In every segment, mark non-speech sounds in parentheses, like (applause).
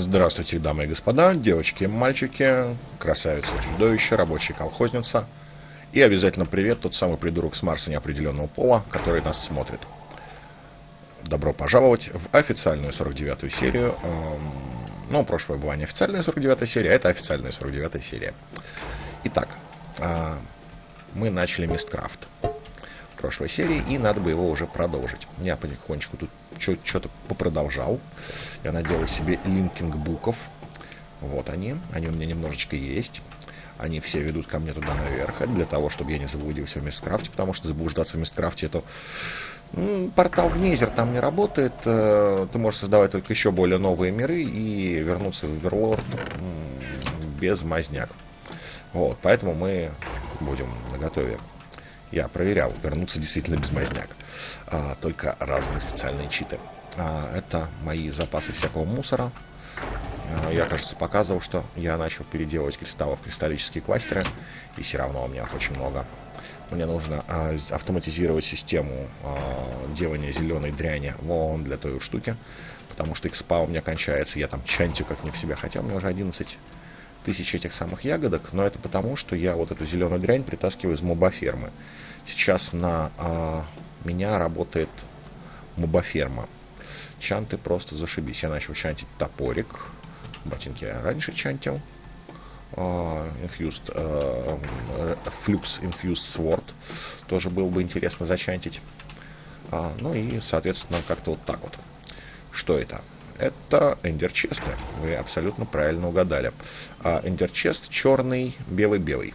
Здравствуйте, дамы и господа, девочки и мальчики, красавица чудовище, рабочая колхозница. И обязательно привет тот самый придурок с Марса неопределенного пола, который нас смотрит. Добро пожаловать в официальную 49-ю серию. Эм, ну, прошлое была не официальная 49-я серия, а это официальная 49-я серия. Итак, э, мы начали Мисткрафт прошлой серии, и надо бы его уже продолжить. Я потихонечку тут что-то попродолжал. Я наделал себе линкинг-буков. Вот они. Они у меня немножечко есть. Они все ведут ко мне туда наверх. Для того, чтобы я не заблудился в Мисткрафте, потому что заблуждаться в Мисткрафте это... Портал в Незер там не работает. Э, ты можешь создавать только еще более новые миры и вернуться в Верлорд без мазняк. Вот, поэтому мы будем наготове. Я проверял, вернуться действительно без мазняк. А, только разные специальные читы. А, это мои запасы всякого мусора. А, я, кажется, показывал, что я начал переделывать кристаллы в кристаллические кластеры, и все равно у меня их очень много. Мне нужно а, автоматизировать систему а, делания зеленой дряни вон для той штуки, потому что экспа у меня кончается, я там чантю как не в себя, хотя у меня уже 11 тысяч этих самых ягодок, но это потому, что я вот эту зеленую дрянь притаскиваю из мобофермы. Сейчас на а, меня работает мобоферма. Чанты просто зашибись. Я начал чантить топорик. Ботинки я раньше чантил. Uh, infused, uh, Flux Infused Sword. Тоже было бы интересно зачантить. Uh, ну и, соответственно, как-то вот так вот. Что это? Это эндерчесты. Вы абсолютно правильно угадали. А эндерчест черный, белый-белый.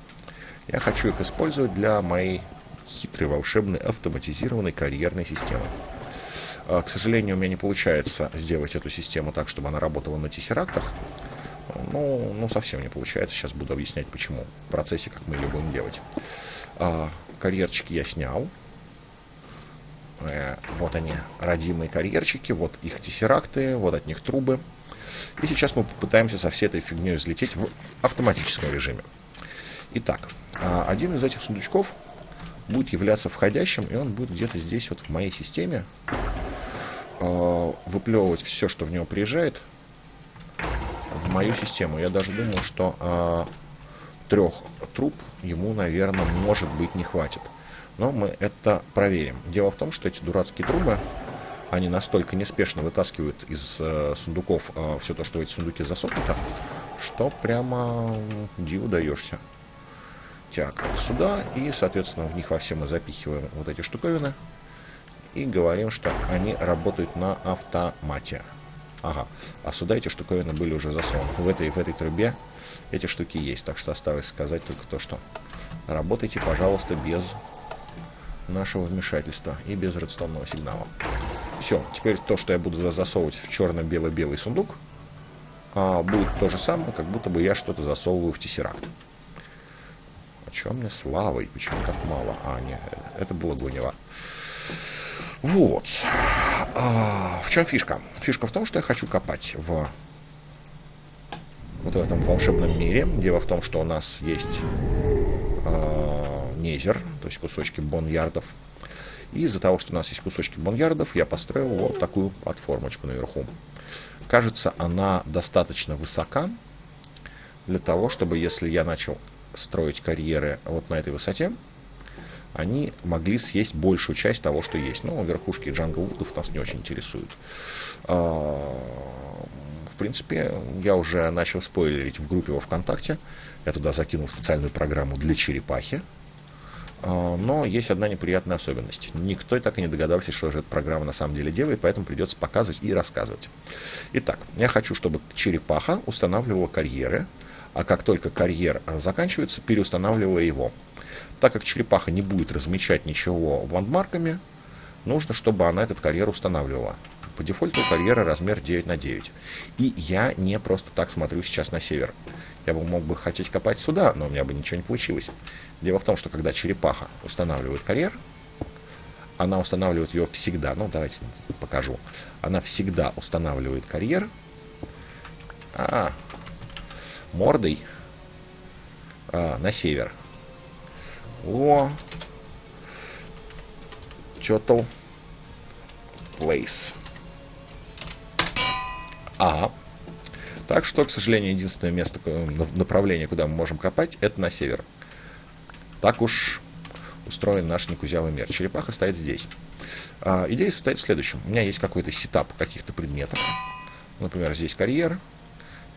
Я хочу их использовать для моей хитрой, волшебной, автоматизированной карьерной системы. А, к сожалению, у меня не получается сделать эту систему так, чтобы она работала на тессерактах. Ну, ну, совсем не получается. Сейчас буду объяснять, почему. В процессе, как мы ее будем делать. А, карьерчики я снял. Э, вот они, родимые карьерчики, вот их тессеракты, вот от них трубы. И сейчас мы попытаемся со всей этой фигней взлететь в автоматическом режиме. Итак, а, один из этих сундучков будет являться входящим, и он будет где-то здесь вот в моей системе а, выплевывать все, что в него приезжает, в мою систему. Я даже думаю, что а, трех труб ему, наверное, может быть не хватит. Но мы это проверим. Дело в том, что эти дурацкие трубы, они настолько неспешно вытаскивают из э, сундуков э, все то, что в эти сундуки засунуто, что прямо диву даешься. Так, сюда, и, соответственно, в них во все мы запихиваем вот эти штуковины и говорим, что они работают на автомате. Ага, а сюда эти штуковины были уже засунуты. В этой, в этой трубе эти штуки есть, так что осталось сказать только то, что работайте, пожалуйста, без нашего вмешательства и без редстонного сигнала. Все, теперь то, что я буду засовывать в черно-бело-белый сундук, а, будет то же самое, как будто бы я что-то засовываю в тессеракт. О чем мне слава и почему так мало? А, нет, это было гонево. Вот. А, в чем фишка? Фишка в том, что я хочу копать в вот в этом волшебном мире. Дело в том, что у нас есть незер, то есть кусочки боньярдов. И из-за того, что у нас есть кусочки боньярдов, я построил вот такую платформочку наверху. Кажется, она достаточно высока для того, чтобы если я начал строить карьеры вот на этой высоте, они могли съесть большую часть того, что есть. Но верхушки джанглвудов нас не очень интересуют. А, в принципе, я уже начал спойлерить в группе во ВКонтакте. Я туда закинул специальную программу для черепахи. А, но есть одна неприятная особенность. Никто так и не догадался, что же эта программа на самом деле делает, поэтому придется показывать и рассказывать. Итак, я хочу, чтобы черепаха устанавливала карьеры, а как только карьер заканчивается, переустанавливала его. Так как черепаха не будет размечать ничего ландмарками, нужно, чтобы она этот карьер устанавливала. По дефолту карьера размер 9 на 9. И я не просто так смотрю сейчас на север. Я бы мог бы хотеть копать сюда, но у меня бы ничего не получилось. Дело в том, что когда черепаха устанавливает карьер, она устанавливает ее всегда. Ну, давайте покажу. Она всегда устанавливает карьер. А, мордой а, на север. О, что-то place. Ага. Так что, к сожалению, единственное место, направление, куда мы можем копать, это на север. Так уж устроен наш некузявый мир. Черепаха стоит здесь. А, идея состоит в следующем. У меня есть какой-то сетап каких-то предметов. Например, здесь карьер,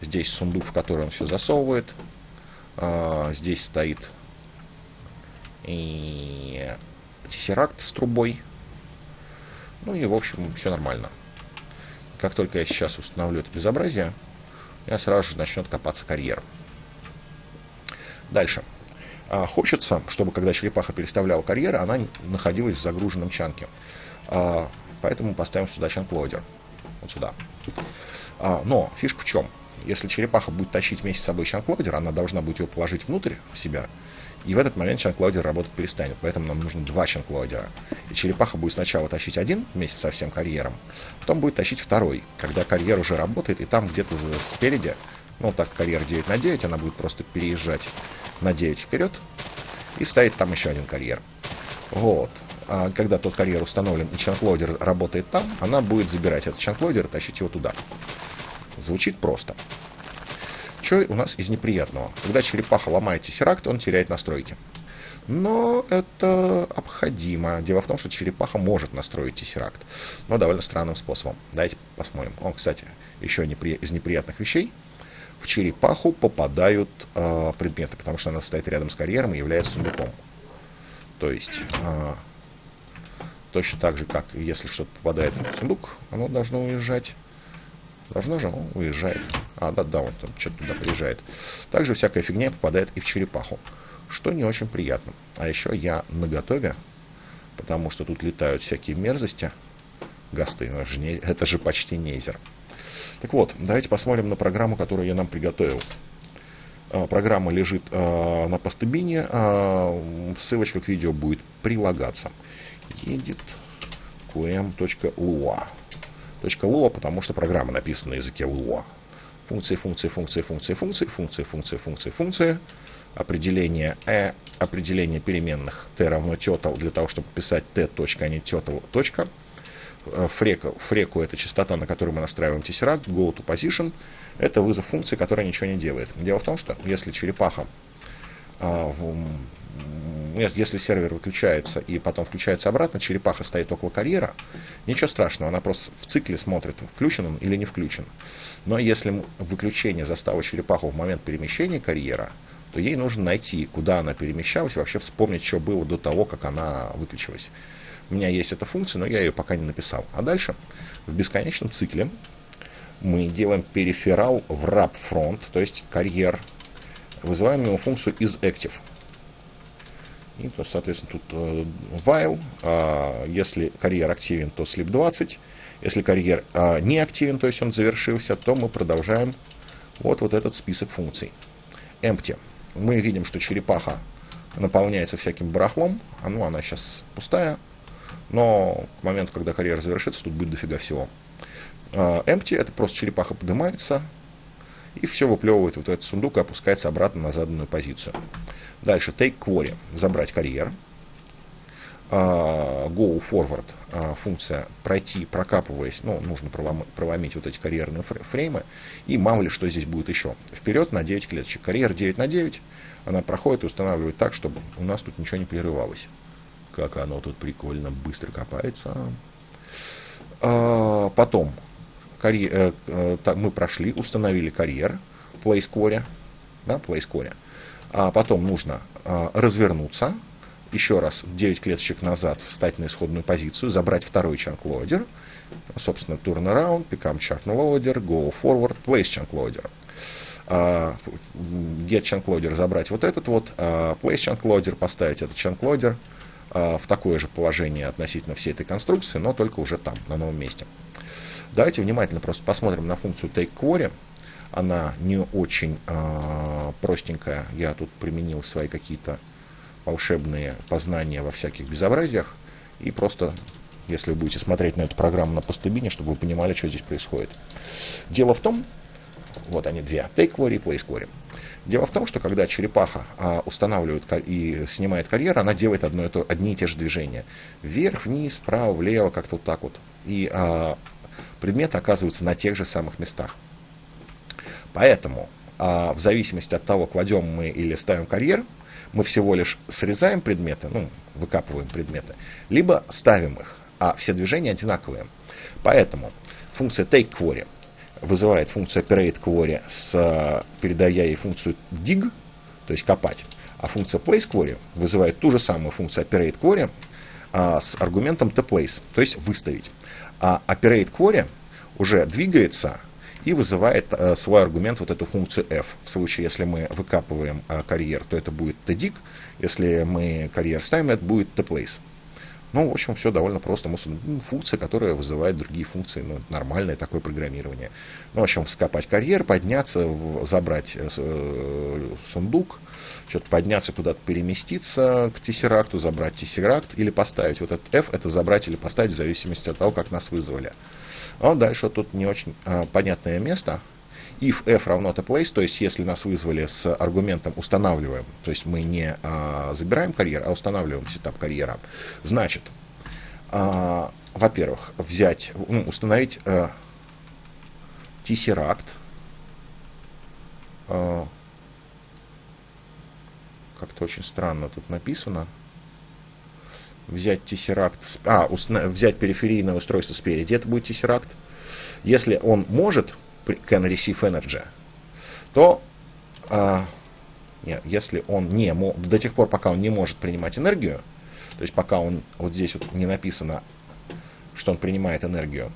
здесь сундук, в который он все засовывает. А, здесь стоит и тессеракт с трубой. Ну и, в общем, все нормально. Как только я сейчас установлю это безобразие, я сразу же начнет копаться карьер. Дальше. А, хочется, чтобы когда черепаха переставляла карьеры, она находилась в загруженном чанке. А, поэтому поставим сюда чанклодер. Вот сюда. А, но фишка в чем? Если черепаха будет тащить вместе с собой чанклодер, она должна будет его положить внутрь себя, и в этот момент чанклодер работать перестанет. Поэтому нам нужно два чанклодера. И черепаха будет сначала тащить один вместе со всем карьером, потом будет тащить второй, когда карьер уже работает, и там где-то спереди, ну так карьер 9 на 9, она будет просто переезжать на 9 вперед, и стоит там еще один карьер. Вот. А когда тот карьер установлен и чанклодер работает там, она будет забирать этот чанклодер и тащить его туда. Звучит просто. Что у нас из неприятного? Когда черепаха ломает тессеракт, он теряет настройки. Но это обходимо. Дело в том, что черепаха может настроить тессеракт, но довольно странным способом. Давайте посмотрим. Он, кстати, еще из неприятных вещей. В черепаху попадают э, предметы, потому что она стоит рядом с карьером и является сундуком. То есть, э, точно так же, как если что-то попадает в сундук, оно должно уезжать. Должно же, он уезжает. А, да, да, он там что-то туда приезжает. Также всякая фигня попадает и в черепаху, что не очень приятно. А еще я на готове, потому что тут летают всякие мерзости, гасты, ну, это же почти нейзер. Так вот, давайте посмотрим на программу, которую я нам приготовил. А, программа лежит а, на постебине, а, ссылочка к видео будет прилагаться. Едет qm.lua. .lua, потому что программа написана на языке lua. Функции, функции, функции, функции, функции, функции, функции, функции, функции. Определение e, определение переменных t равно total для того, чтобы писать t точка, а не total точка. Фреку, фреку это частота, на которой мы настраиваем тессеракт, go to position. Это вызов функции, которая ничего не делает. Дело в том, что если черепаха а, в, если сервер выключается и потом включается обратно, черепаха стоит около карьера, ничего страшного, она просто в цикле смотрит, включен он или не включен. Но если выключение заставило черепаху в момент перемещения карьера, то ей нужно найти, куда она перемещалась, вообще вспомнить, что было до того, как она выключилась. У меня есть эта функция, но я ее пока не написал. А дальше в бесконечном цикле мы делаем периферал в wrap front, то есть карьер, вызываем ему функцию isActive. И, то, соответственно, тут э, while, э, если карьер активен, то sleep 20. Если карьер э, не активен, то есть он завершился, то мы продолжаем вот, вот этот список функций. Empty. Мы видим, что черепаха наполняется всяким барахлом. А ну, она сейчас пустая. Но к моменту, когда карьера завершится, тут будет дофига всего. Э, empty это просто черепаха поднимается, и все выплевывает вот в этот сундук и опускается обратно на заданную позицию. Дальше take query, забрать карьер. Uh, go forward, uh, функция пройти, прокапываясь, ну, нужно проломить вот эти карьерные фреймы, и мало ли что здесь будет еще. Вперед на 9 клеточек. Карьер 9 на 9, она проходит и устанавливает так, чтобы у нас тут ничего не прерывалось. Как оно тут прикольно быстро копается. Uh, потом карьер, э, э, мы прошли, установили карьер, place core, да, place core. А потом нужно э, развернуться, еще раз 9 клеточек назад встать на исходную позицию, забрать второй loader, собственно, turn around, become chunk loader, go forward, place. Uh, get loader забрать вот этот вот, uh, place loader поставить этот chunk uh, в такое же положение относительно всей этой конструкции, но только уже там, на новом месте. Давайте внимательно просто посмотрим на функцию takeQuery. Она не очень э, простенькая. Я тут применил свои какие-то волшебные познания во всяких безобразиях. И просто, если вы будете смотреть на эту программу на постебине, чтобы вы понимали, что здесь происходит. Дело в том, вот они две, takeQuery и placeQuery. Дело в том, что когда черепаха а, устанавливает и снимает карьер, она делает одно и то, одни и те же движения. Вверх, вниз, вправо, влево, как-то вот так вот. И а, предметы оказываются на тех же самых местах. Поэтому а, в зависимости от того, кладем мы или ставим карьер, мы всего лишь срезаем предметы, ну, выкапываем предметы, либо ставим их, а все движения одинаковые. Поэтому функция takeQuery вызывает функцию operateQuery, с, передая ей функцию dig, то есть копать. А функция placeQuery вызывает ту же самую функцию operateQuery а, с аргументом toPlace, то есть выставить. А operateQuery уже двигается и вызывает э, свой аргумент, вот эту функцию f. В случае, если мы выкапываем э, карьер, то это будет tdig, если мы карьер ставим, это будет tplace. Ну, в общем, все довольно просто. Ну, функция, которая вызывает другие функции. Ну, нормальное такое программирование. Ну, в общем, скопать карьер, подняться, забрать э, э, сундук, что-то подняться куда-то переместиться к тессеракту, забрать тессеракт или поставить. Вот этот F это забрать или поставить в зависимости от того, как нас вызвали. А дальше тут не очень а, понятное место. If f равно to place, то есть если нас вызвали с аргументом устанавливаем, то есть мы не а, забираем карьер, а устанавливаем сетап карьера, значит, а, во-первых, взять, ну, установить а, Tesseract, а, как-то очень странно тут написано, взять Tesseract, а, взять периферийное устройство спереди, это будет Tesseract. Если он может can receive energy, то а, нет, если он не до тех пор, пока он не может принимать энергию, то есть пока он вот здесь вот не написано, что он принимает энергию,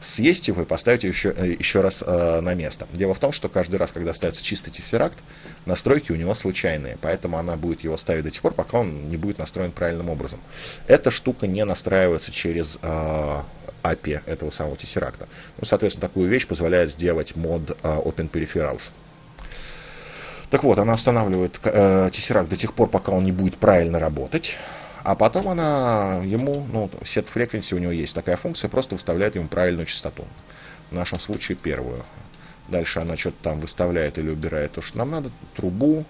съесть его и поставить его еще, э, еще раз э, на место. Дело в том, что каждый раз, когда ставится чистый тессеракт, настройки у него случайные, поэтому она будет его ставить до тех пор, пока он не будет настроен правильным образом. Эта штука не настраивается через э, API этого самого тессеракта. Ну, соответственно, такую вещь позволяет сделать мод э, Open Peripherals. Так вот, она устанавливает э, до тех пор, пока он не будет правильно работать. А потом она ему, ну, set frequency у него есть такая функция, просто выставляет ему правильную частоту. В нашем случае первую. Дальше она что-то там выставляет или убирает то, что нам надо, трубу,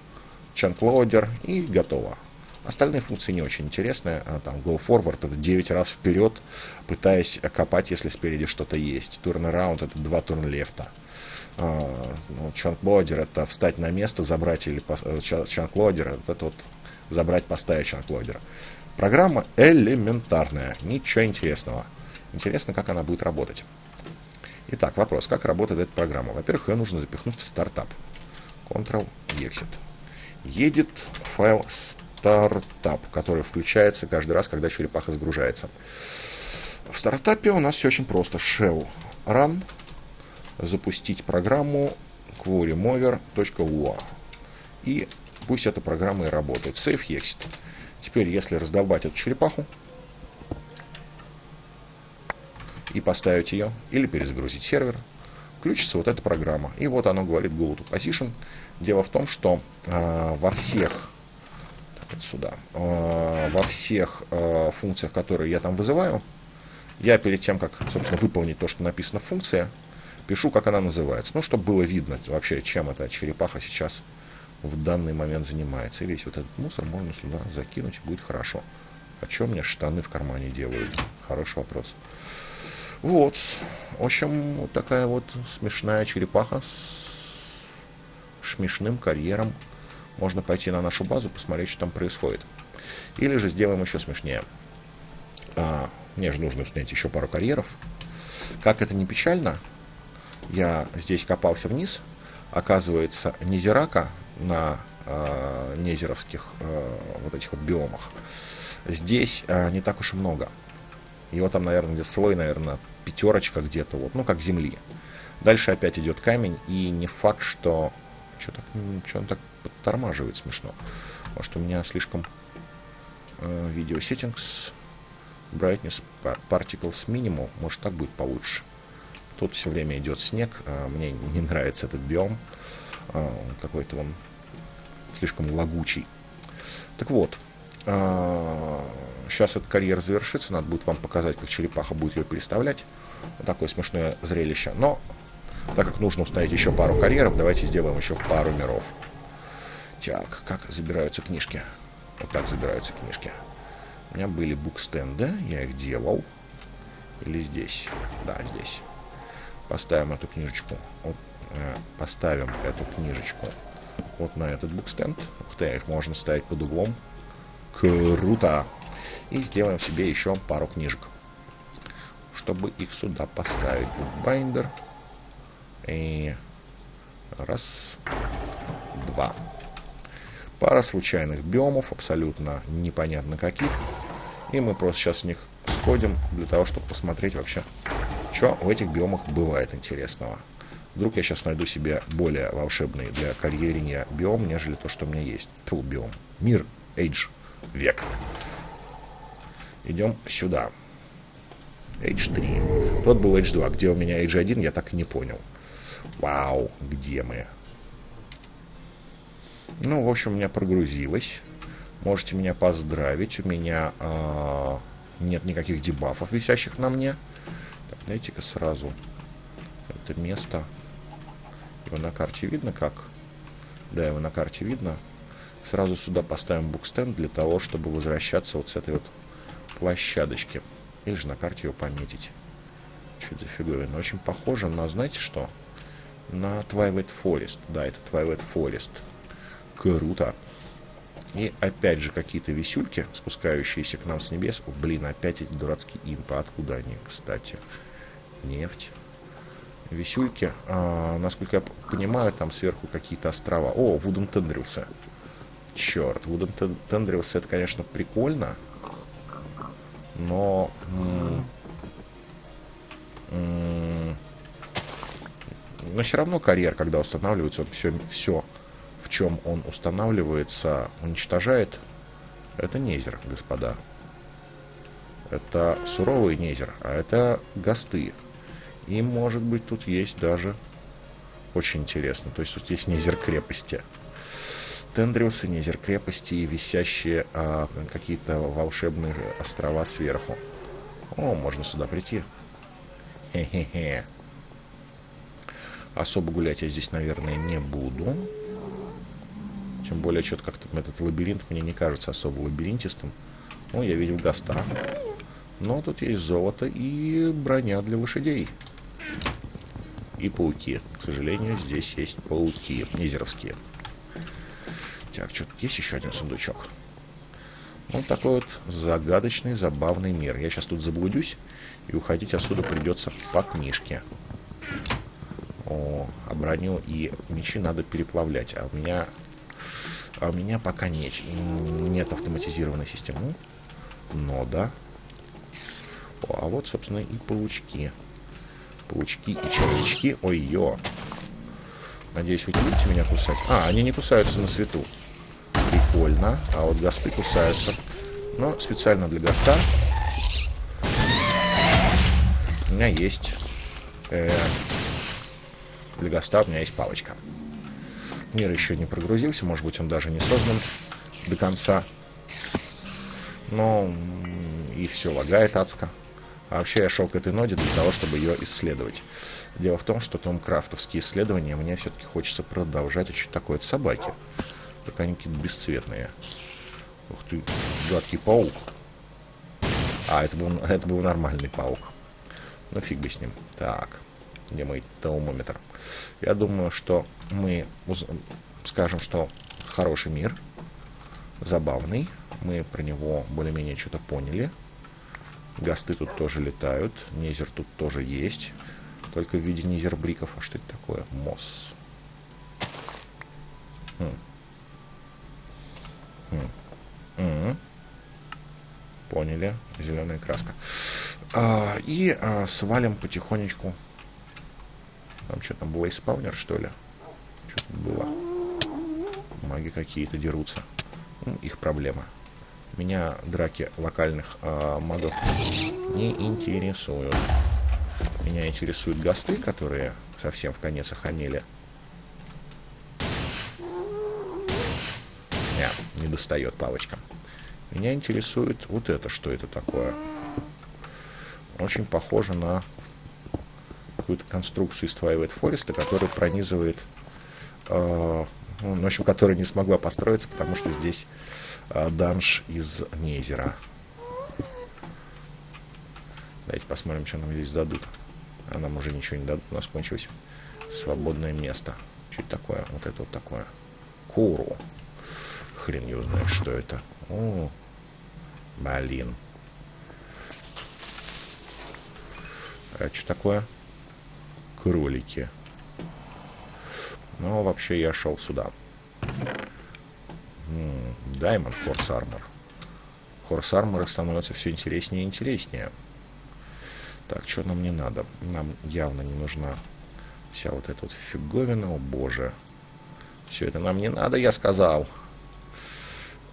чанклодер и готово. Остальные функции не очень интересные. А, там go forward это 9 раз вперед, пытаясь копать, если спереди что-то есть. Turn around это 2 turn лефта. Чанклодер это встать на место, забрать или э, чанклодер, это вот забрать, поставить чанклодер. Программа элементарная, ничего интересного. Интересно, как она будет работать. Итак, вопрос, как работает эта программа? Во-первых, ее нужно запихнуть в стартап. Ctrl-Exit. Едет файл стартап, который включается каждый раз, когда черепаха загружается. В стартапе у нас все очень просто. Shell run, запустить программу querymover.ua. И пусть эта программа и работает. Save exit. Теперь, если раздолбать эту черепаху и поставить ее, или перезагрузить сервер, включится вот эта программа. И вот оно говорит go to position. Дело в том, что э, во всех сюда, э, во всех э, функциях, которые я там вызываю, я перед тем, как, собственно, выполнить то, что написано в функции, пишу, как она называется. Ну, чтобы было видно вообще, чем эта черепаха сейчас в данный момент занимается. И весь вот этот мусор можно сюда закинуть, будет хорошо. О чем мне штаны в кармане делают? Хороший вопрос. Вот. В общем, вот такая вот смешная черепаха с смешным карьером. Можно пойти на нашу базу, посмотреть, что там происходит. Или же сделаем еще смешнее. А, мне же нужно снять еще пару карьеров. Как это не печально, я здесь копался вниз. Оказывается, низерака на э, незеровских э, вот этих вот биомах. Здесь э, не так уж и много. Его там, наверное, где слой, наверное, пятерочка где-то, вот, ну, как земли. Дальше опять идет камень, и не факт, что... Что, так, что он так подтормаживает смешно? Может, у меня слишком э, видео settings, brightness, particles minimum, может, так будет получше. Тут все время идет снег, э, мне не нравится этот биом. А, какой-то он слишком лагучий. Так вот, сейчас а, этот карьер завершится, надо будет вам показать, как черепаха будет ее переставлять. Такое смешное зрелище. Но, так как нужно установить еще пару карьеров, давайте сделаем еще пару миров. Так, как забираются книжки? Вот так забираются книжки. У меня были букстенды, я их делал. Или здесь? Да, здесь. Поставим эту книжечку. Вот, э, поставим эту книжечку вот на этот букстенд. Ух ты, их можно ставить под углом. Круто! И сделаем себе еще пару книжек. Чтобы их сюда поставить. Bookbinder. И раз, два. Пара случайных биомов, абсолютно непонятно каких. И мы просто сейчас в них сходим для того, чтобы посмотреть вообще, что в этих биомах бывает интересного. Вдруг я сейчас найду себе более волшебный для карьерения биом, нежели то, что у меня есть. Фу, биом. Мир, Age, век. Идем сюда. Age 3. Тот был Age 2. Где у меня Age 1, я так и не понял. Вау, где мы? Ну, в общем, у меня прогрузилось. Можете меня поздравить. У меня э, нет никаких дебафов, висящих на мне. Так, дайте-ка сразу это место. Его на карте видно как? Да, его на карте видно. Сразу сюда поставим букстенд для того, чтобы возвращаться вот с этой вот площадочки. Или же на карте ее пометить. Что это за фиговина? Очень похоже на, знаете что? На Twilight Forest. Да, это Twilight Forest. Круто. И опять же какие-то висюльки, спускающиеся к нам с небес. Блин, опять эти дурацкие импы. Откуда они, кстати? Нефть. Висюльки. А, насколько я понимаю, там сверху какие-то острова. О, Вуден Тендрилсы. Черт, Вуден Тендрилсы это, конечно, прикольно. Но... Но все равно карьер, когда устанавливается, он все, все в чем он устанавливается, уничтожает. Это незер, господа. Это суровый незер, а это гасты. И, может быть, тут есть даже... Очень интересно. То есть тут есть незер крепости. Тендриусы, незер крепости и висящие а, какие-то волшебные острова сверху. О, можно сюда прийти. Хе-хе-хе. Особо гулять я здесь, наверное, не буду. Тем более, что-то как-то этот лабиринт мне не кажется особо лабиринтистым. Ну, я видел Гаста. Но тут есть золото и броня для лошадей. И пауки. К сожалению, здесь есть пауки низеровские. Так, что тут есть еще один сундучок? Вот такой вот загадочный, забавный мир. Я сейчас тут заблудюсь, и уходить отсюда придется по книжке. О, броню и мечи надо переплавлять. А у меня а у меня пока нет, нет автоматизированной системы. Но да. О, а вот, собственно, и паучки. Паучки и червячки. Ой-ё. Надеюсь, вы не будете меня кусать. А, они не кусаются на свету. Прикольно. А вот гасты кусаются. Но специально для гаста у меня есть... Э, для гаста у меня есть палочка. Мир еще не прогрузился, может быть, он даже не создан до конца. Но и все лагает адско. А вообще я шел к этой ноде для того, чтобы ее исследовать. Дело в том, что том крафтовские исследования мне все-таки хочется продолжать. А что такое? Это собаки. Только они какие-то бесцветные. Ух ты, гадкий паук. А, это был, это был нормальный паук. Ну фиг бы с ним. Так где мой термометр. Я думаю, что мы скажем, что хороший мир, забавный. Мы про него более-менее что-то поняли. Гасты тут тоже летают. Незер тут тоже есть. Только в виде низербриков. А что это такое? Мосс. Хм. Хм. Хм. Поняли. Зеленая краска. А, и а, свалим потихонечку там что там, было спавнер, что ли? Что тут было? Маги какие-то дерутся. Ну, их проблема. Меня драки локальных э, магов не интересуют. Меня интересуют гасты, которые совсем в конец охамели. Нет, не достает палочка. Меня интересует вот это, что это такое. Очень похоже на какую-то конструкцию из Twilight Forest, которая пронизывает, э, ну, в общем, которая не смогла построиться, потому что здесь э, данж из Незера. Давайте посмотрим, что нам здесь дадут. А нам уже ничего не дадут, у нас кончилось свободное место. Это такое? Вот это вот такое. Куру. Хрен не узнает, что это. О, блин. А что такое? Кролики. Ну, вообще, я шел сюда. Даймонд Хорс Армор. Хорс Армора становится все интереснее и интереснее. Так, что нам не надо? Нам явно не нужна вся вот эта вот фиговина. О, боже. Все это нам не надо, я сказал.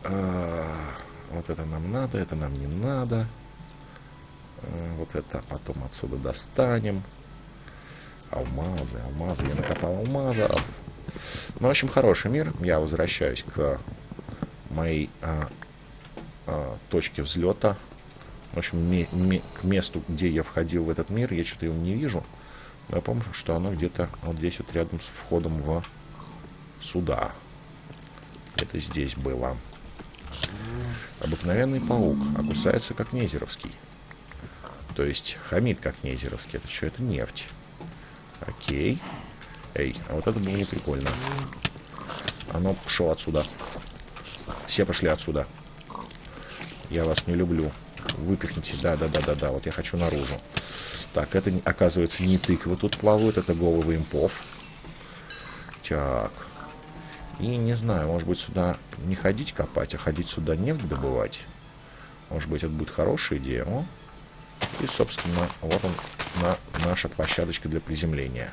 А, вот это нам надо, это нам не надо. А, вот это потом отсюда достанем. Алмазы, алмазы. Я накопал алмазов. Ну, в общем, хороший мир. Я возвращаюсь к моей а, а, точке взлета. В общем, ми, ми, к месту, где я входил в этот мир, я что-то его не вижу. Но я помню, что оно где-то вот здесь вот рядом с входом в сюда. Это здесь было. Обыкновенный паук, а кусается как незеровский. То есть хамит как незеровский. Это что, это нефть. Окей. Эй, а вот это было не прикольно. Оно пошло отсюда. Все пошли отсюда. Я вас не люблю. Выпихните. Да, да, да, да, да. Вот я хочу наружу. Так, это, оказывается, не тыквы тут плавают, это головы импов. Так. И не знаю, может быть, сюда не ходить копать, а ходить сюда нефть добывать. Может быть, это будет хорошая идея. О. И, собственно, вот он, на, наша площадочка для приземления.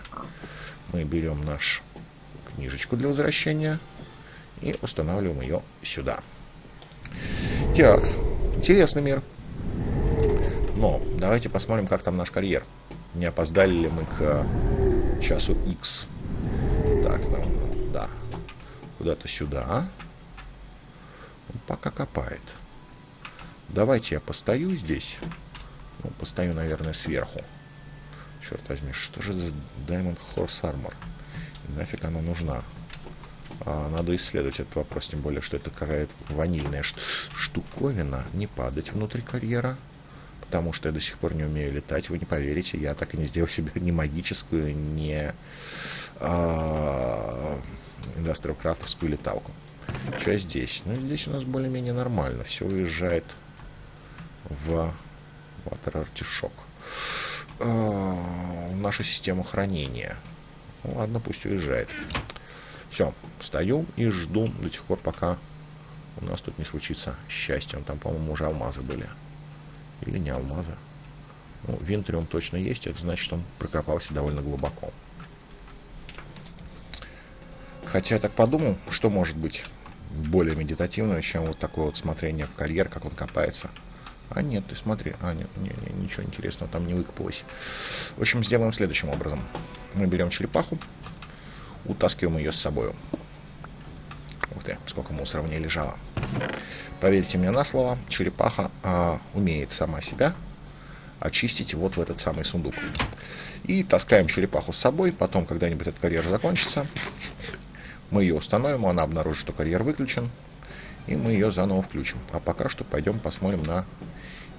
Мы берем наш книжечку для возвращения и устанавливаем ее сюда. Тиакс. Интересный мир. Но давайте посмотрим, как там наш карьер. Не опоздали ли мы к часу X. Так, ну, да. Куда-то сюда. Он пока копает. Давайте я постою здесь. Ну, постою, наверное, сверху. Черт возьми, что же за Diamond Horse Armor? Нафиг она нужна? А, надо исследовать этот вопрос, тем более, что это какая-то ванильная штуковина. Не падать внутрь карьера, потому что я до сих пор не умею летать. Вы не поверите, я так и не сделал себе ни магическую, ни а, индастриал-крафтовскую леталку. Что здесь? Ну, здесь у нас более-менее нормально. Все уезжает в Water Artichoke. А, нашу систему хранения. Ну, ладно, пусть уезжает. Все, стою и жду до тех пор, пока у нас тут не случится счастье. Там, по-моему, уже алмазы были. Или не алмазы. Ну, винтриум точно есть, это значит, он прокопался довольно глубоко. Хотя я так подумал, что может быть более медитативного, чем вот такое вот смотрение в карьер, как он копается. А нет, ты смотри. А, нет, не, не, ничего интересного там не выкопалось. В общем, сделаем следующим образом. Мы берем черепаху, утаскиваем ее с собой. Ух ты, сколько мусора в ней лежало. Поверьте мне на слово, черепаха а, умеет сама себя очистить вот в этот самый сундук. И таскаем черепаху с собой, потом когда-нибудь этот карьер закончится, мы ее установим, она обнаружит, что карьер выключен, и мы ее заново включим. А пока что пойдем посмотрим на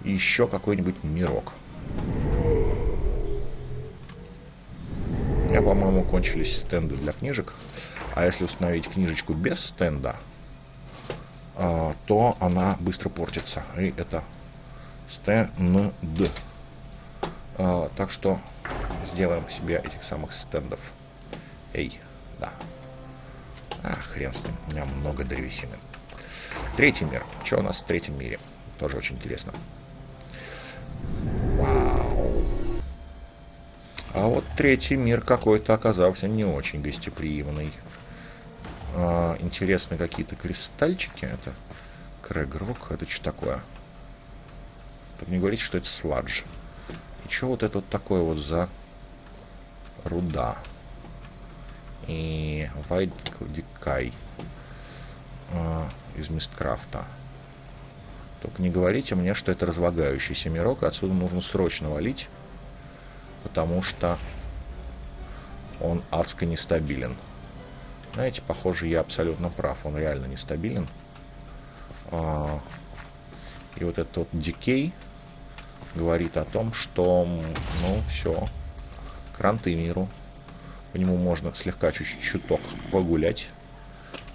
еще какой-нибудь мирок. меня, по-моему, кончились стенды для книжек. А если установить книжечку без стенда, а, то она быстро портится. И это стенд. А, так что сделаем себе этих самых стендов. Эй, да. А, хрен с ним, у меня много древесины. Третий мир. Что у нас в третьем мире? Тоже очень интересно. А вот третий мир какой-то оказался не очень гостеприимный. А, интересны какие-то кристальчики. Это Крэгрок. Это что такое? Так не говорите, что это сладж. И что вот это вот такое вот за руда? И Decay а, из Мисткрафта. Только не говорите мне, что это разлагающийся мирок. Отсюда нужно срочно валить потому что он адско нестабилен. Знаете, похоже, я абсолютно прав, он реально нестабилен. А, и вот этот вот дикей говорит о том, что, ну, все, Кранты миру. По нему можно слегка чуть-чуть чуток погулять.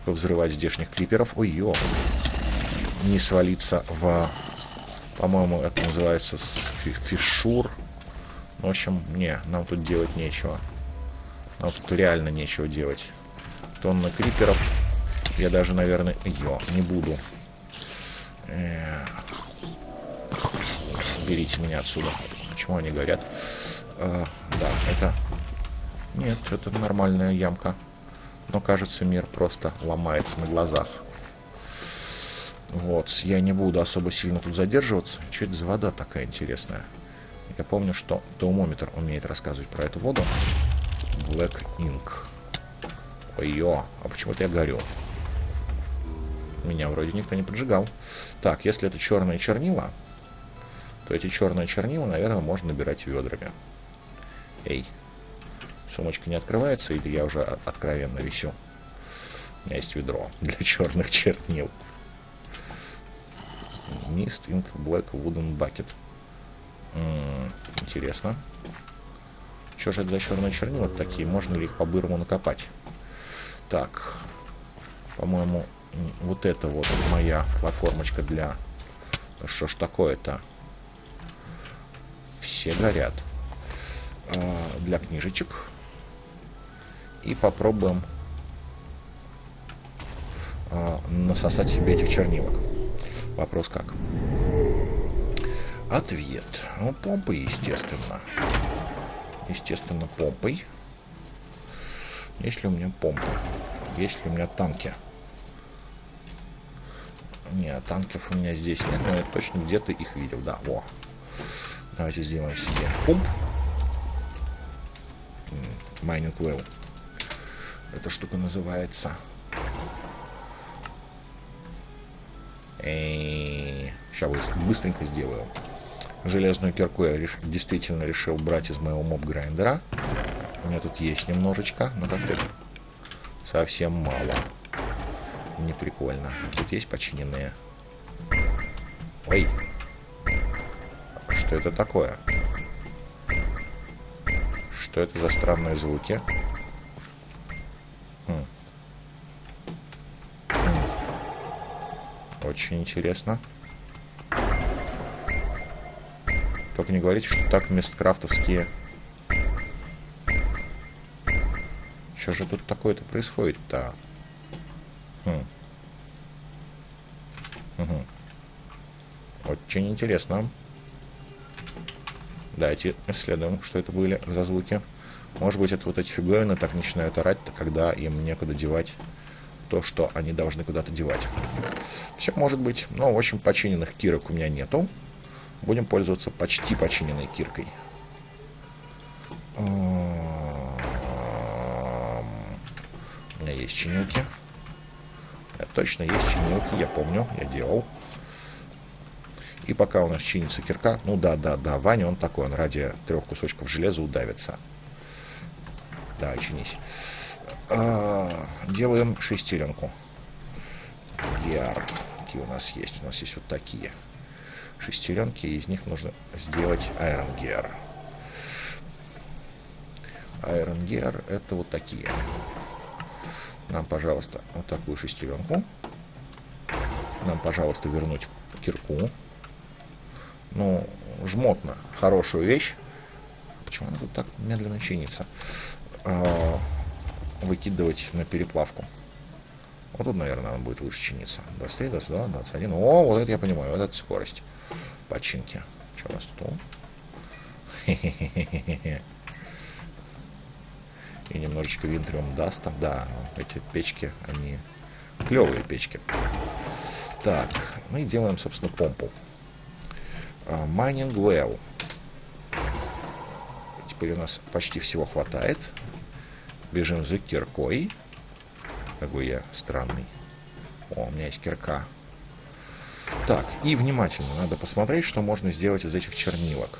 Повзрывать здешних клиперов. Ой, ё. Не свалиться в... По-моему, это называется фишур. В общем, не, нам тут делать нечего. Нам тут реально нечего делать. Тонна криперов. Я даже, наверное... Ё, не буду. -э берите меня отсюда. Почему они горят? Э да, это... Нет, это нормальная ямка. Но, кажется, мир просто ломается на глазах. Вот, я не буду особо сильно тут задерживаться. Что это за вода такая интересная? Я помню, что Таумометр умеет рассказывать про эту воду. Black Ink. Ой-ё, а почему-то я горю. Меня вроде никто не поджигал. Так, если это черные чернила, то эти черные чернила, наверное, можно набирать ведрами. Эй, сумочка не открывается, или я уже откровенно висю? У меня есть ведро (laughs) для черных чернил. Mist Ink Black Wooden Bucket. Интересно. Что же это за черные чернила такие? Можно ли их по-бырому накопать? Так. По-моему, вот это вот моя платформочка для... Что ж такое-то? Все горят. А, для книжечек. И попробуем а, насосать себе этих чернилок. Вопрос как? Ответ. Ну, помпы, естественно. Естественно, помпой. Есть ли у меня помпы? Есть ли у меня танки? Нет, танков у меня здесь нет, но я точно где-то их видел. Да, во. Давайте сделаем себе пумп. Майнинг well. Эта штука называется. Сейчас быстренько сделаю. Железную кирку я реш... действительно решил брать из моего моб-грайндера. У меня тут есть немножечко, но как-то совсем мало. Не прикольно. Тут есть починенные. Ой. Что это такое? Что это за странные звуки? Хм. Хм. Очень интересно. Только не говорите, что так месткрафтовские. Что же тут такое-то происходит-то? Хм. Угу. Очень интересно. Давайте исследуем, что это были за звуки. Может быть, это вот эти фиговины так начинают орать, когда им некуда девать то, что они должны куда-то девать. Все может быть. Но, в общем, починенных кирок у меня нету. Будем пользоваться почти починенной киркой. У меня есть чинилки. Это точно есть чинилки, я помню, я делал. И пока у нас чинится кирка, ну да, да, да, Ваня он такой, он ради трех кусочков железа удавится. Да, чинись. А, делаем шестеренку. Яр. Какие у нас есть? У нас есть вот такие шестеренки, и из них нужно сделать Iron Gear. Iron Gear это вот такие. Нам, пожалуйста, вот такую шестеренку. Нам, пожалуйста, вернуть кирку. Ну, жмотно. Хорошую вещь. Почему она тут так медленно чинится? А, выкидывать на переплавку. Вот тут, наверное, она будет лучше чиниться. 23, 22, 21. О, вот это я понимаю, вот это скорость починки. Что у нас тут? И немножечко винтриум даста. Да, эти печки, они клевые печки. Так, мы делаем, собственно, помпу. Майнинг well. Теперь у нас почти всего хватает. Бежим за киркой. Какой я странный. О, у меня есть кирка. Так, и внимательно надо посмотреть, что можно сделать из этих чернилок.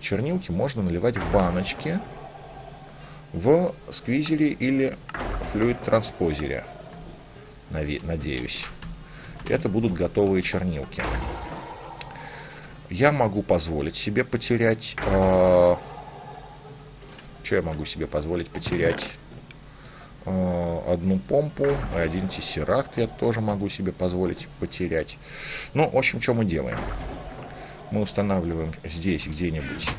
Чернилки можно наливать в баночки, в сквизере или флюид-транспозере. Надеюсь. Это будут готовые чернилки. Я могу позволить себе потерять э, Что я могу себе позволить потерять? Э, одну помпу и один тессеракт я тоже могу себе позволить потерять. Ну, в общем, что мы делаем? Мы устанавливаем здесь где-нибудь,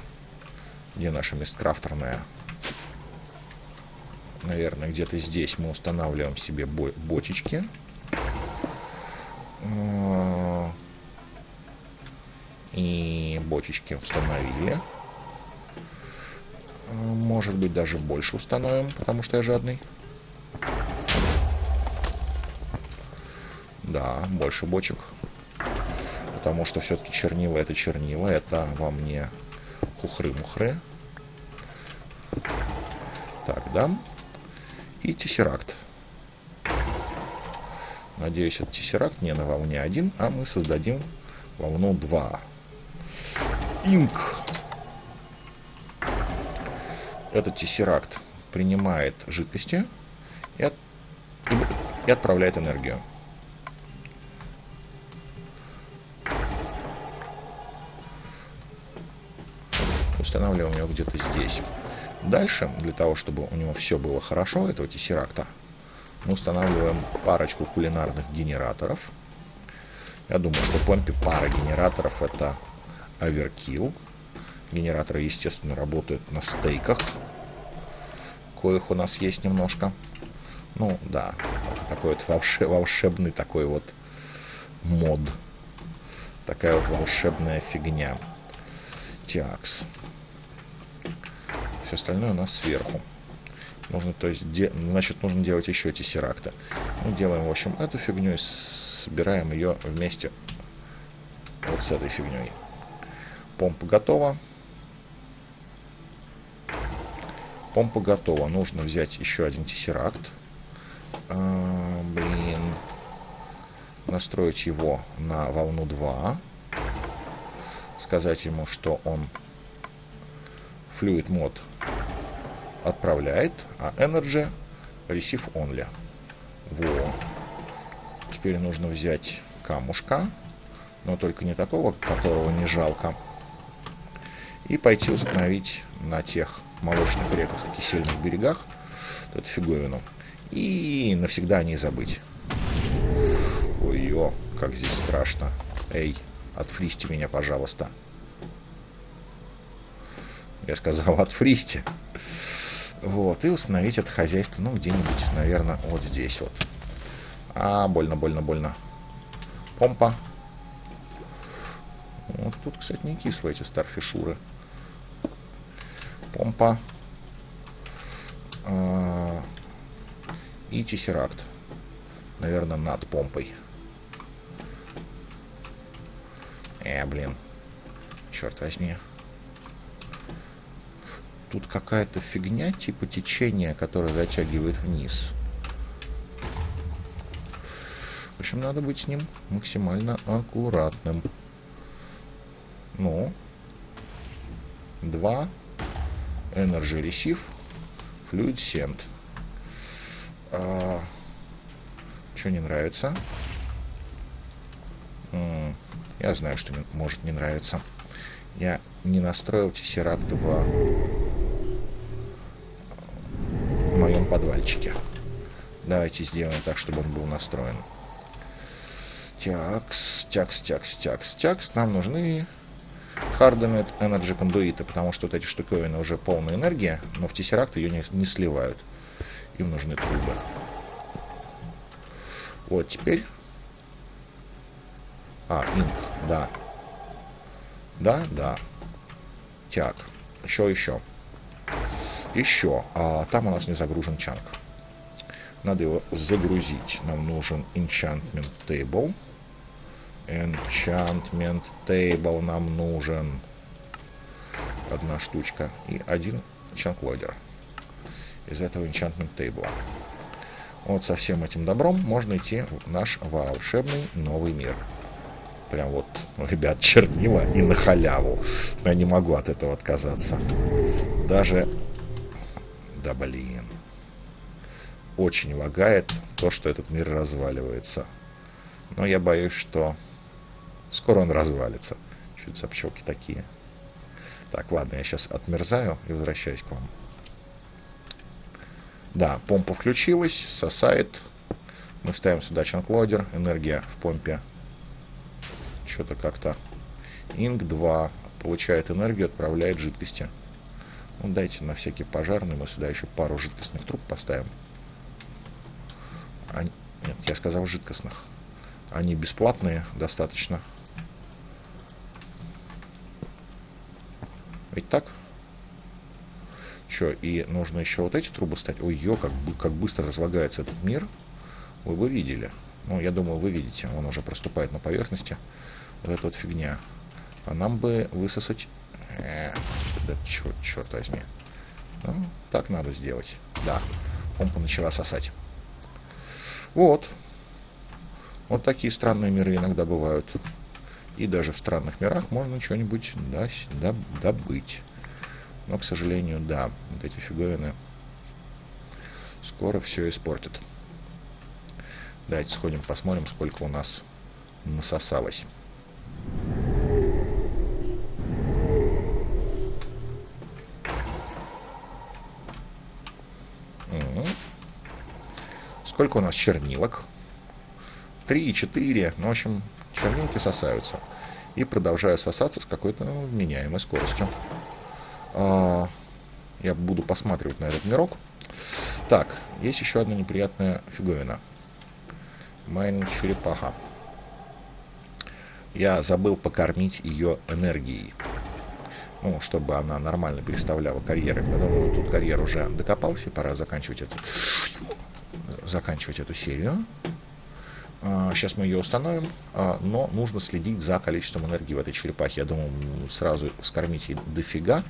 где наша месткрафтерная наверное, где-то здесь мы устанавливаем себе бочечки. Э, и бочечки установили. Э, может быть, даже больше установим, потому что я жадный. Да, больше бочек. Потому что все-таки чернила это чернила. Это вам не хухры-мухры. Так, да и тессеракт. Надеюсь, этот тессеракт не на волне 1, а мы создадим волну 2. Инк. Этот тессеракт принимает жидкости и, от, и отправляет энергию. Устанавливаем его где-то здесь. Дальше, для того, чтобы у него все было хорошо, этого тессеракта, мы устанавливаем парочку кулинарных генераторов. Я думаю, что помпе пара генераторов это оверкилл. Генераторы, естественно, работают на стейках, коих у нас есть немножко. Ну, да, такой вот волшеб, волшебный такой вот мод. Такая вот волшебная фигня. Тиакс. Остальное у нас сверху. Нужно, то есть, де, значит, нужно делать еще тессеракты. Мы делаем, в общем, эту фигню и собираем ее вместе вот с этой фигней. Помпа готова. Помпа готова. Нужно взять еще один тессеракт. А, блин. Настроить его на волну 2. Сказать ему, что он Fluid мод отправляет, а Energy Receive Only. Во. Теперь нужно взять камушка, но только не такого, которого не жалко, и пойти установить на тех молочных реках и кисельных берегах эту фиговину. И навсегда не забыть. Ой-ё, как здесь страшно. Эй, отфристи меня, пожалуйста. Я сказал, отфристи. Вот, и установить это хозяйство, ну, где-нибудь, наверное, вот здесь вот. А, больно, больно, больно. Помпа. Вот тут, кстати, не кислые эти старфишуры. Помпа. А, и тессеракт. Наверное, над помпой. Э, блин. Черт возьми тут какая-то фигня типа течения, которое затягивает вниз. В общем, надо быть с ним максимально аккуратным. Ну. Два. Energy Receive. Fluid Send. А, что не нравится? М я знаю, что может не нравиться. Я не настроил Tesseract в моем подвальчике. Давайте сделаем так, чтобы он был настроен. Тякс, тякс, тякс, тякс, тякс. Нам нужны Hardened Energy кондуиты, потому что вот эти штуковины уже полная энергия, но в Tesseract ее не, не сливают. Им нужны трубы. Вот теперь... А, инк, да. Да, да. Так, еще, еще. Еще. А там у нас не загружен чанк. Надо его загрузить. Нам нужен enchantment table. Enchantment table нам нужен. Одна штучка. И один чанклойдер. Из этого enchantment table. Вот со всем этим добром можно идти в наш волшебный новый мир. Прям вот, ребят, чернила и на халяву. Я не могу от этого отказаться. Даже да блин. Очень лагает то, что этот мир разваливается. Но я боюсь, что скоро он развалится. Чуть за пчелки такие. Так, ладно, я сейчас отмерзаю и возвращаюсь к вам. Да, помпа включилась, сосает. Мы ставим сюда чанклодер. Энергия в помпе. Что-то как-то. Инк 2 получает энергию, отправляет жидкости. Ну, дайте на всякий пожарный мы сюда еще пару жидкостных труб поставим. Они... Нет, я сказал жидкостных. Они бесплатные достаточно. Ведь так? Что, и нужно еще вот эти трубы ставить? Ой, ё, как, как быстро разлагается этот мир. Вы бы видели. Ну, я думаю, вы видите. Он уже проступает на поверхности. Вот эта вот фигня. А нам бы высосать... Э, да черт, черт возьми. Ну, так надо сделать. Да, помпа начала сосать. Вот. Вот такие странные миры иногда бывают. И даже в странных мирах можно что-нибудь да, да, добыть. Но, к сожалению, да, вот эти фиговины скоро все испортят. Давайте сходим, посмотрим, сколько у нас насосалось. Сколько у нас чернилок? Три, четыре. Ну, в общем, чернилки сосаются. И продолжают сосаться с какой-то ну, вменяемой скоростью. А, я буду посматривать на этот мирок. Так, есть еще одна неприятная фиговина. Майнинг черепаха. Я забыл покормить ее энергией. Ну, чтобы она нормально переставляла карьеры. Я думаю, тут карьер уже докопался, пора заканчивать эту, заканчивать эту серию. Сейчас а, мы ее установим, а, но нужно следить за количеством энергии в этой черепахе. Я думаю, сразу скормить ей дофига.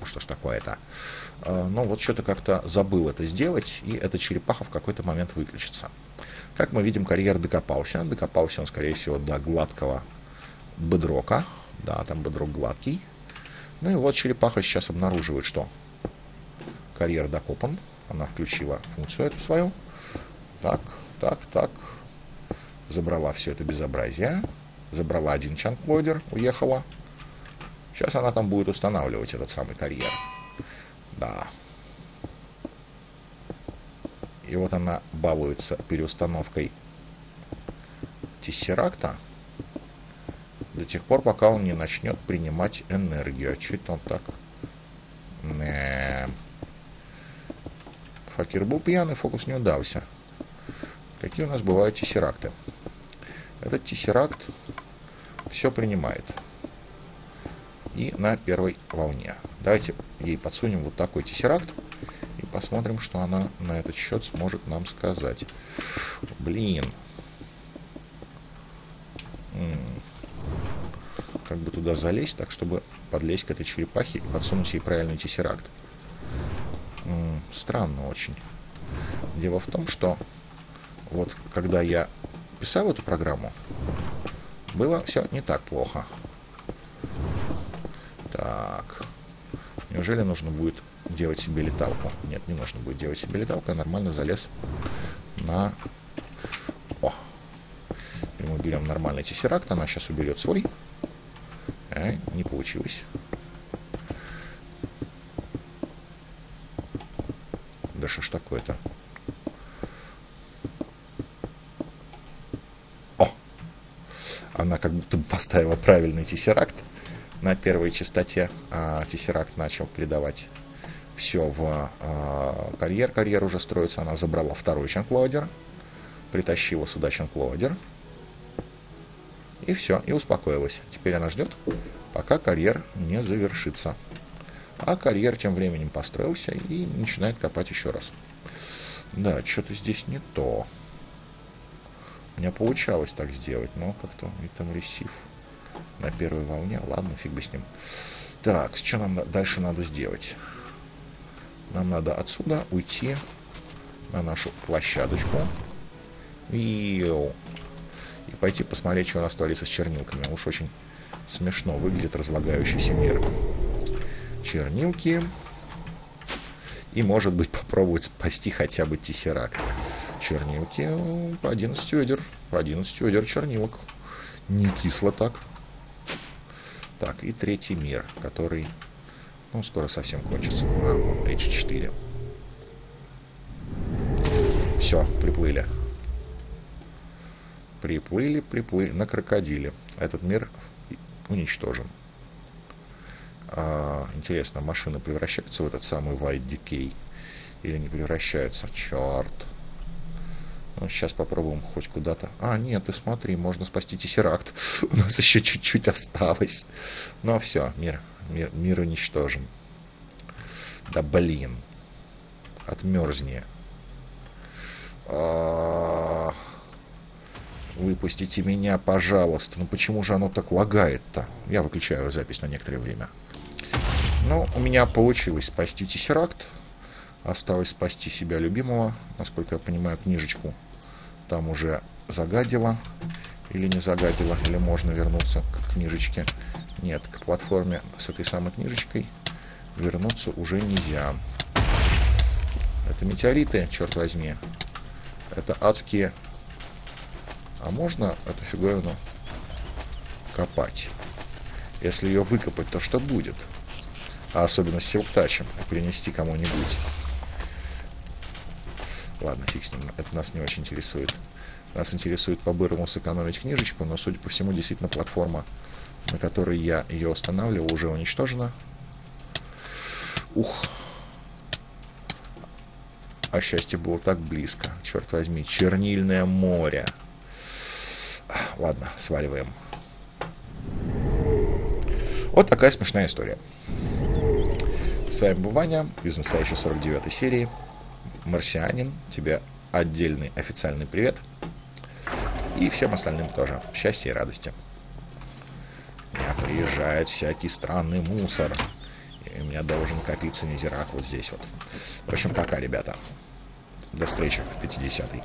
Ну, что ж такое-то. А, но вот что-то как-то забыл это сделать, и эта черепаха в какой-то момент выключится. Как мы видим, карьер докопался. Докопался он, скорее всего, до гладкого бедрока. Да, там бедрок гладкий. Ну и вот черепаха сейчас обнаруживает, что карьер докопан. Она включила функцию эту свою. Так, так, так. Забрала все это безобразие. Забрала один чанклодер, уехала. Сейчас она там будет устанавливать этот самый карьер. Да. И вот она балуется переустановкой тессеракта до тех пор, пока он не начнет принимать энергию. А что это он так? Не. Факир был пьяный, фокус не удался. Какие у нас бывают тессеракты? Этот тессеракт все принимает и на первой волне. Давайте ей подсунем вот такой тессеракт и посмотрим, что она на этот счет сможет нам сказать. Блин. Как бы туда залезть, так чтобы подлезть к этой черепахе и подсунуть ей правильный тессеракт. Странно очень. Дело в том, что вот когда я писал эту программу, было все не так плохо. Так. Неужели нужно будет делать себе леталку? Нет, не нужно будет делать себе леталку. Я нормально залез на... О! И мы берем нормальный тессеракт. Она сейчас уберет свой. А, не получилось. Да что ж такое-то? О! Будто поставила правильный тессеракт на первой частоте а, Tesseract начал передавать все в а, карьер. Карьер уже строится, она забрала второй чанклоудер, притащила сюда чанклоудер. И все, и успокоилась. Теперь она ждет, пока карьер не завершится. А карьер тем временем построился и начинает копать еще раз. Да, что-то здесь не то. У меня получалось так сделать, но как-то и там ресив на первой волне. Ладно, фиг бы с ним. Так, что нам дальше надо сделать? Нам надо отсюда уйти на нашу площадочку. И, и пойти посмотреть, что у нас творится с чернилками. Уж очень смешно выглядит разлагающийся мир. Чернилки. И, может быть, попробовать спасти хотя бы тессеракт. Чернилки по 11 ведер. По 11 ведер чернилок. Не кисло так. Так, и третий мир, который, ну, скоро совсем кончится. Вон, H4. Все, приплыли. Приплыли, приплыли на крокодиле. Этот мир уничтожен. А, интересно, машины превращаются в этот самый White Decay? Или не превращаются? Черт. Сейчас попробуем хоть куда-то. А, нет, ты смотри, можно спасти Тессеракт. (laughs) У нас еще чуть-чуть осталось. Ну, а все, мир, мир, мир уничтожен. Да блин. Отмерзни. -а. Выпустите меня, пожалуйста. Ну почему же оно так лагает-то? Я выключаю запись на некоторое время. Ну, у меня получилось спасти Тессеракт. Осталось спасти себя любимого. Насколько я понимаю, книжечку там уже загадила. Или не загадила. Или можно вернуться к книжечке. Нет, к платформе с этой самой книжечкой вернуться уже нельзя. Это метеориты, черт возьми. Это адские... А можно эту фиговину копать? Если ее выкопать, то что будет? А особенно с силктачем. Принести кому-нибудь. Ладно, фиг с ним. Это нас не очень интересует. Нас интересует по-бырому сэкономить книжечку, но, судя по всему, действительно платформа, на которой я ее устанавливал, уже уничтожена. Ух. А счастье было так близко. Черт возьми, чернильное море. Ладно, сваливаем. Вот такая смешная история. С вами был Ваня из настоящей 49 серии. Марсианин. Тебе отдельный официальный привет. И всем остальным тоже. Счастья и радости. Меня приезжает всякий странный мусор. И у меня должен копиться незирак вот здесь вот. В общем, пока, ребята. До встречи в 50-й.